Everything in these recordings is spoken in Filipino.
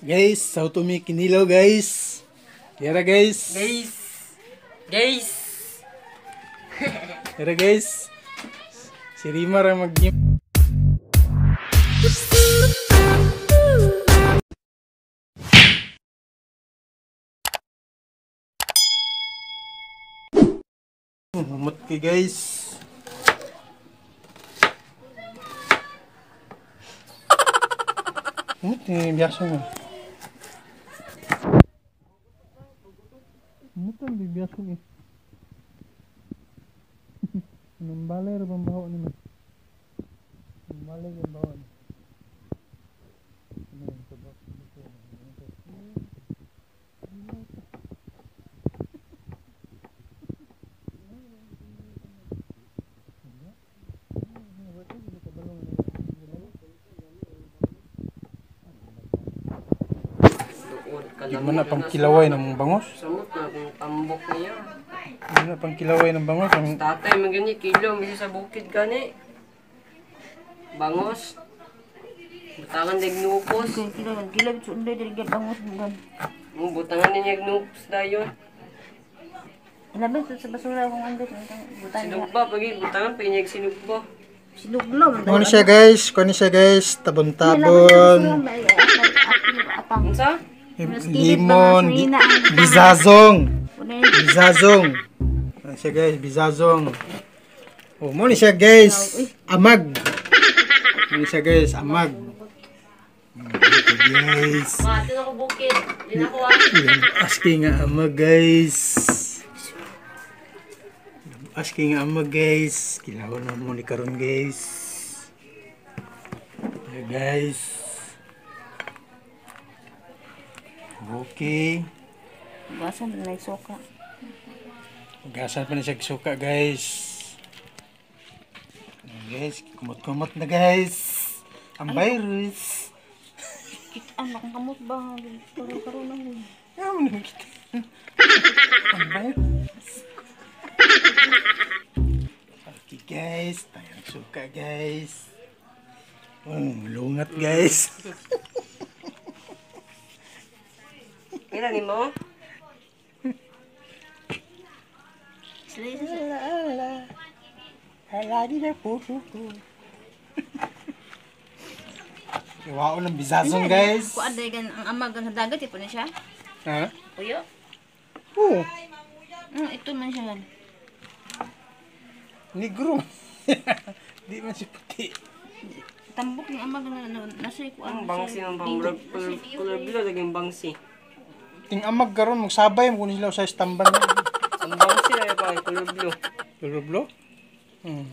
Guys, sao to mi kinilaw guys. Yara guys. Guys! Guys! Yara guys. Si Rima ra mag Humot kay guys. Humot ni biasa mo. Humot ang biasa ni. Anong balay ra bang baho ni mo? Anong balay bang baho ni? Ano yung tabak? Luod ka Di mo na pang kilaway ng bangos? Samot na kung tambok niya. Na pang kilaway ng bangos? Ang Tatay, may gani kilo, may sa bukid gani. Bangos. Butangan na gnupos. Kilo kilo, sunday gan. Mo butangan niya gnupos dayon. Labi sa basura kung ando butan niya. Sinugba, pagi butangan, pinyag sinugba. Sinuglo man. Kuha ni siya guys, kuha ni siya guys, tabon-tabon. Unsa? limon, bi- bizazong, bizazong. Siya guys, bizazong. Oh, mo ni siya guys, amag. Mo ni siya guys, amag. Okay, guys. Mati na ko bukid. Di na Yan, asking nga amag guys. Asking nga amag guys. Kilawan na mo ni karon guys. Yeah, guys. Okay. Basan na soka. Gasan pa na siya suka guys. Ayan, guys, kumot-kumot na guys. Ang virus. Ano kung kamot ba? Karon-karon na mo. Ayaw mo naman kita. Ang virus. Okay guys, tayong suka guys. Oh, lungat guys. Kira ni mo? Hala, di na puso ko. Iwao ng bizazong guys. Kuan day gan ang amag gan sa dagat ipo na siya. Ha? Uyo. Oo. Mm, ito man siya gan. Negro. di man si puti. Tambok ng amag na na- nasa kuan. Ang bangsi ng pamurag. Kulor bilo, laging bangsi. Ting amag karon magsabay mo kunin sila sa istamban. Ang bangsi pa, kulor bilo. Lulublo? Hmm.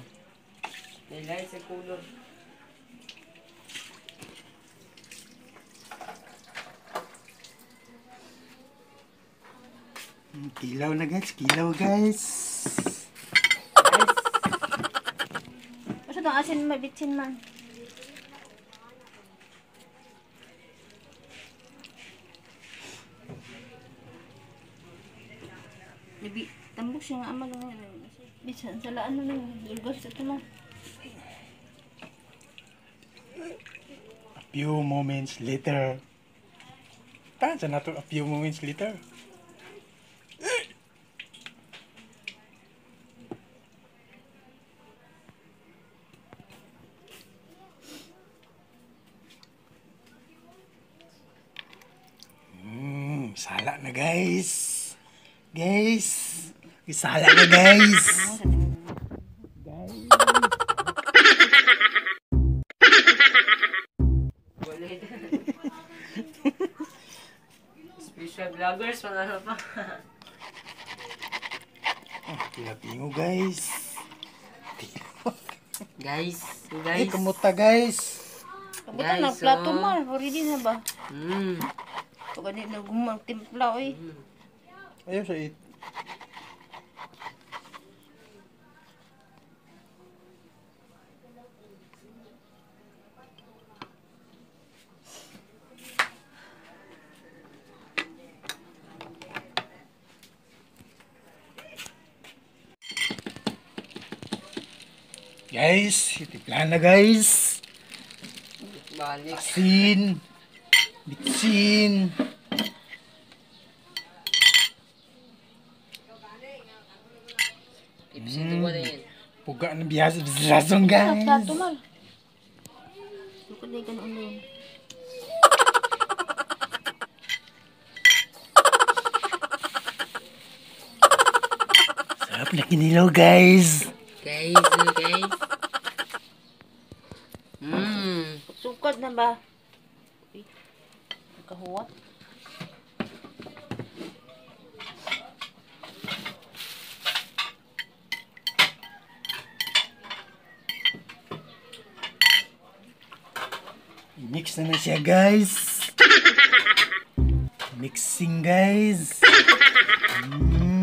Nilay sa kulor. Hmm, Kilaw na guys, kilaw guys. Basta tong asin mabitsin man. Labi, tambok siya nga amag nga. Bisan sa laan mo nang dulgas sa tulang. A few moments later. Tansa na to a few moments later. Hmm, sala na guys. Guys, isala na guys. Special vloggers, wala pa. Pilapingo guys. guys, Ay, guys. kamuta guys. Kabutan na Guys, plato oh. man, already na ba? Mm. Pag ganit na gumang timpla oy. Ayaw sa it. Guys, itiplan na guys. Balik. Asin. Bitsin. yan. Puga na biyasa bisasong Ano, guys. plato mal. Lukod na ganun yun. Sarap na kinilaw guys. Guys, oh, guys. Mmm. Sukad na ba? Uy, Kahuwat. Mix na na siya guys. Mixing guys. Mm.